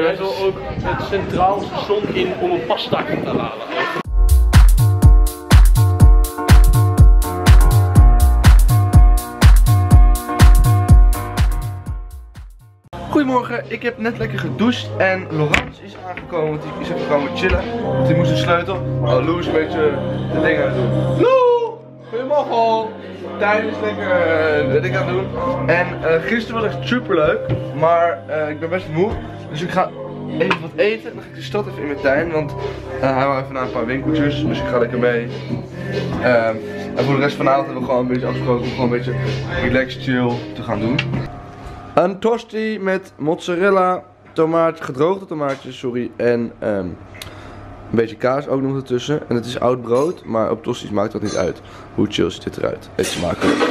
Jij wil ook het centraal station in om een pasta te halen. Goedemorgen, ik heb net lekker gedoucht en Laurence is aangekomen, want die is even komen chillen. Want die moest een sleutel. Oh, Lou is een beetje de dingen aan het doen. Lou! Goedemorgen! Tijn is lekker uh, de dingen aan het doen. En uh, gisteren was echt super leuk, maar uh, ik ben best moe. Dus ik ga even wat eten en dan ga ik de stad even in met Tijn. Want hij wou even naar een paar winkeltjes, dus ik ga lekker mee. Um, en voor de rest van de avond hebben we gewoon een beetje afgesproken om gewoon een beetje relaxed chill te gaan doen. Een tosti met mozzarella, tomaat, gedroogde tomaatjes, sorry, en um, een beetje kaas ook nog ertussen. En het is oud brood, maar op tosti's maakt dat niet uit. Hoe chill ziet dit eruit? Eet smakelijk.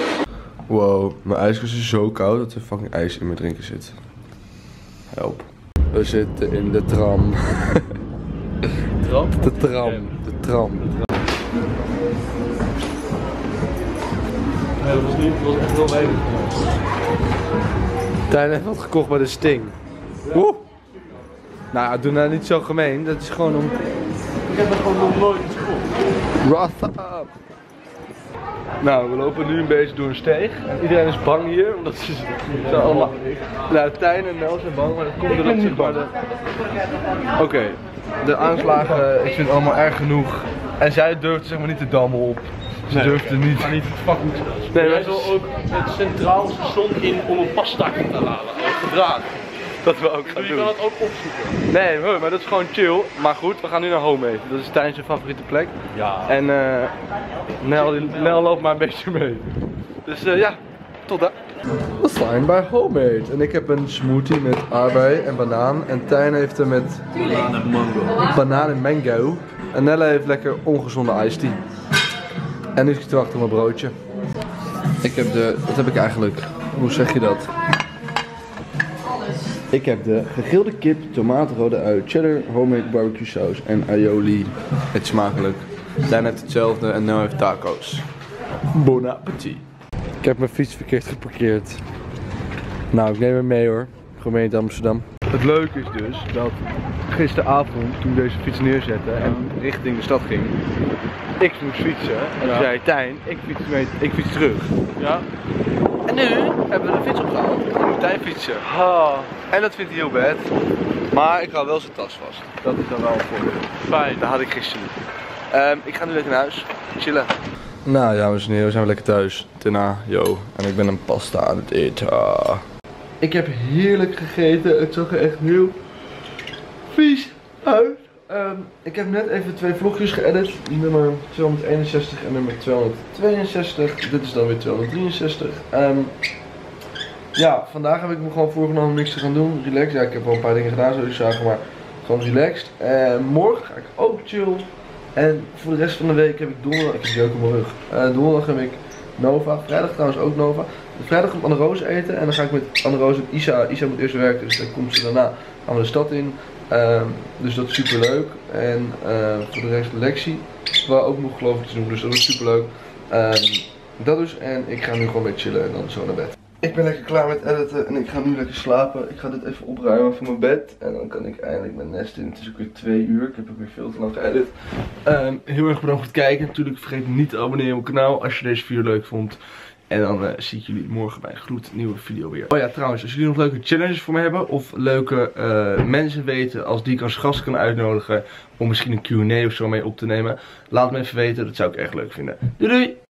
Wow, mijn ijskast is zo koud dat er fucking ijs in mijn drinken zit. Help. We zitten in de tram. Tram? De tram. De tram. Nee, dat was niet, dat was echt wel weinig. Tijn heeft wat gekocht bij de Sting. Oeh. Nou doe nou niet zo gemeen. Dat is gewoon om... Ik heb er gewoon nog nooit iets gekocht. What's up? Nou, we lopen nu een beetje door een steeg. En iedereen is bang hier, omdat ze zijn allemaal... Nou, Tijn en Nel zijn bang, maar dat komt doordat ze. Oké, de aanslagen, ik vind het allemaal erg genoeg. En zij durfde zeg maar niet de dammen op. Ze Nee. durfde niet... Maar niet het fucking Nee, Jij ook het centraal station in om een pasta te halen. Dat we ook gaan je kan het ook opzoeken. Nee, maar dat is gewoon chill. Maar goed, we gaan nu naar Home. Dat is Tijn zijn favoriete plek. Ja. En eh Nel, Nel loopt maar een beetje mee. Dus eh, ja, tot dan. We zijn bij Homemade. En ik heb een smoothie met aardbei en banaan. En Tijn heeft hem met mango. banaan en mango. En Nelle heeft lekker ongezonde iced tea. En nu zit ik te wachten op mijn broodje. Ik heb de, wat heb ik eigenlijk? Hoe zeg je dat? Ik heb de gegrilde kip, tomatenrode ui, cheddar, homemade barbecue saus en aioli. Het is smakelijk. Tijn heeft hetzelfde en Nel heeft taco's. Bon appetit. Ik heb mijn fiets verkeerd geparkeerd. Nou, ik neem hem mee hoor. Gemeente Amsterdam. Het leuke is dus dat gisteravond toen ik deze fiets neerzette en richting de stad ging, ik moest fietsen. En toen Ja. zei Tijn, ik fiets, mee, ik fiets terug. Ja? En nu hebben we de fiets opgehaald en moet Tijn fietsen. Ah, En dat vindt hij heel bad. Maar ik hou wel zijn tas vast. Dat is dan wel een voordeel. fijn. Dat had ik gisteren niet. Ehm, ik ga nu lekker naar huis. Chillen. Nou, dames en heren, we zijn weer lekker thuis. Tina, yo. En ik ben een pasta aan het eten. Ik heb heerlijk gegeten. Het zag er echt heel vies uit. Ehm, ik heb net even twee vlogjes geëdit. Nummer 261 en nummer 262. Dit is dan weer 263. Ehm, ja, vandaag heb ik me gewoon voorgenomen om niks te gaan doen. Relax. Ja, ik heb wel een paar dingen gedaan zoals jullie zagen, maar gewoon relaxed. En morgen ga ik ook chill. En voor de rest van de week heb ik donderdag, ik heb jeuk op mijn rug. Eh, donderdag heb ik Nova, vrijdag trouwens ook Nova. Vrijdag komt Anne Roos eten en dan ga ik met Anne Roos en Isa. Isa moet eerst werken, dus dan komt ze daarna. De stad in. Ehm, dus dat is super leuk. En eh, voor de rest Lexi, waar ook nog geloof ik te doen, dus dat is super leuk. dat dus, en ik ga nu gewoon weer chillen en dan zo naar bed. Ik ben lekker klaar met editen en ik ga nu lekker slapen. Ik ga dit even opruimen voor mijn bed. En dan kan ik eindelijk mijn nest in. Het is ook weer twee uur. Ik heb ook weer veel te lang geëdit. Ehm, heel erg bedankt voor het kijken. Natuurlijk vergeet niet te abonneren op mijn kanaal als je deze video leuk vond. En dan eh, zie ik jullie morgen bij een gloednieuwe video weer. Oh ja, trouwens, als jullie nog leuke challenges voor me hebben. Of leuke eh, mensen weten als die ik als gast kan uitnodigen. Om misschien een Q&A of zo mee op te nemen. Laat me even weten, dat zou ik echt leuk vinden. Doei doei!